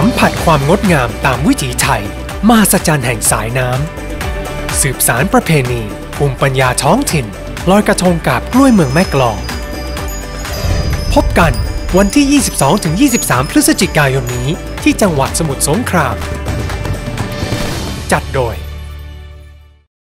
ัมผัสความงดงามตามวิถีไทย มหัศจรรย์แห่งสายน้ำ สืบสารประเพณี ภูมิปัญญาท้องถิ่น ลอยกระทงกาบกล้วยเมืองแม่กลอง พบกันวันที่ 22-23 พฤศจิกายนนี้ที่จังหวัดสมุทรสงคราม จัดโดย